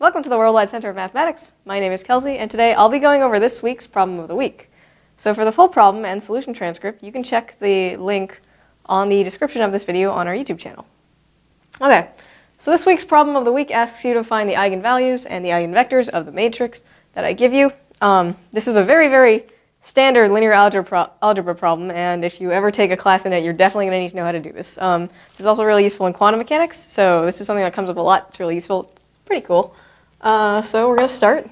Welcome to the Worldwide Center of Mathematics. My name is Kelsey, and today I'll be going over this week's problem of the week. So for the full problem and solution transcript, you can check the link on the description of this video on our YouTube channel. Okay, so this week's problem of the week asks you to find the eigenvalues and the eigenvectors of the matrix that I give you. Um, this is a very, very standard linear algebra, algebra problem, and if you ever take a class in it, you're definitely going to need to know how to do this. Um, this is also really useful in quantum mechanics, so this is something that comes up a lot. It's really useful. It's pretty cool. Uh, so we're going to start.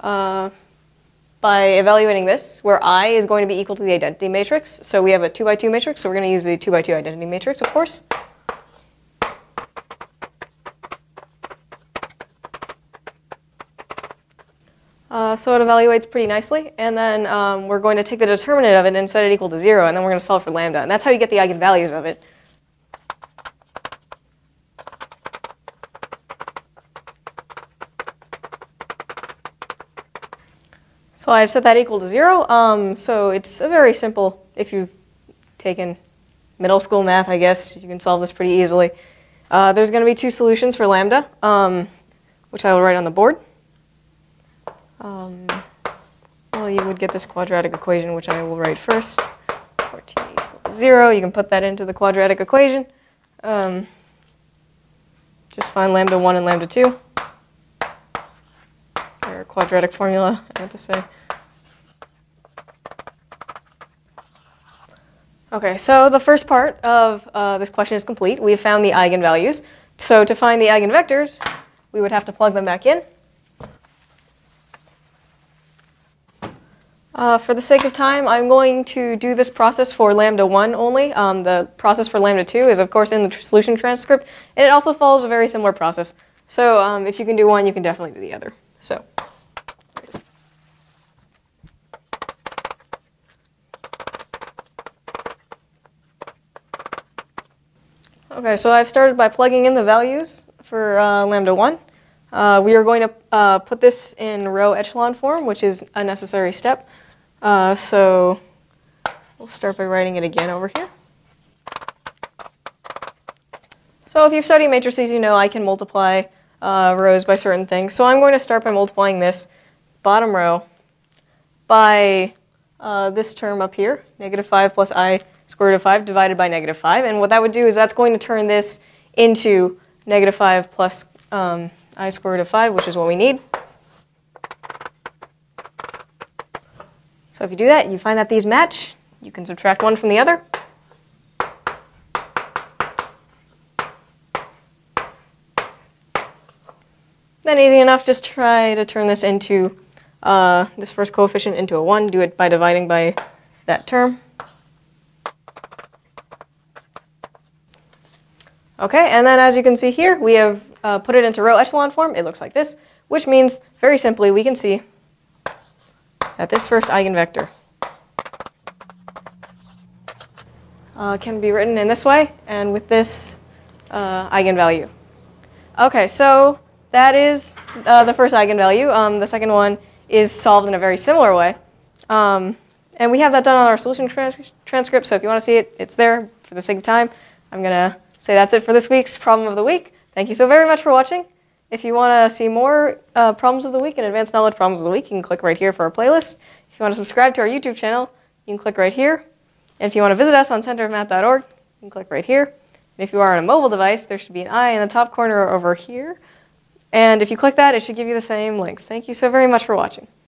Uh, by evaluating this, where I is going to be equal to the identity matrix. So we have a 2 by 2 matrix, so we're going to use the 2 by 2 identity matrix, of course. Uh, so it evaluates pretty nicely, and then um, we're going to take the determinant of it and set it equal to 0, and then we're going to solve for lambda. And that's how you get the eigenvalues of it. So I've set that equal to 0. Um, so it's a very simple, if you've taken middle school math, I guess, you can solve this pretty easily. Uh, there's going to be two solutions for lambda, um, which I will write on the board. Um, well, you would get this quadratic equation, which I will write first. 14 equals 0. You can put that into the quadratic equation. Um, just find lambda 1 and lambda 2. Or quadratic formula, I have to say. Okay, so the first part of uh, this question is complete. We have found the eigenvalues. So to find the eigenvectors, we would have to plug them back in. Uh, for the sake of time, I'm going to do this process for lambda 1 only. Um, the process for lambda 2 is, of course, in the solution transcript, and it also follows a very similar process. So um, if you can do one, you can definitely do the other. So. Okay, so I've started by plugging in the values for uh, lambda 1. Uh, we are going to uh, put this in row echelon form, which is a necessary step. Uh, so we'll start by writing it again over here. So if you've studied matrices, you know I can multiply uh, rows by certain things. So I'm going to start by multiplying this bottom row by uh, this term up here, negative 5 plus i square root of 5 divided by negative 5. And what that would do is that's going to turn this into negative 5 plus um, i square root of 5, which is what we need. So if you do that, you find that these match, you can subtract one from the other. Then easy enough, just try to turn this into, uh, this first coefficient into a 1. Do it by dividing by that term. Okay, and then as you can see here, we have uh, put it into row echelon form. It looks like this, which means, very simply, we can see that this first eigenvector uh, can be written in this way and with this uh, eigenvalue. Okay, so that is uh, the first eigenvalue. Um, the second one is solved in a very similar way. Um, and we have that done on our solution trans transcript, so if you want to see it, it's there. For the sake of time, I'm going to say that's it for this week's problem of the week. Thank you so very much for watching. If you want to see more uh, problems of the week and advanced knowledge problems of the week, you can click right here for our playlist. If you want to subscribe to our YouTube channel, you can click right here. And if you want to visit us on centerofmath.org, you can click right here. And if you are on a mobile device, there should be an eye in the top corner over here. And if you click that, it should give you the same links. Thank you so very much for watching.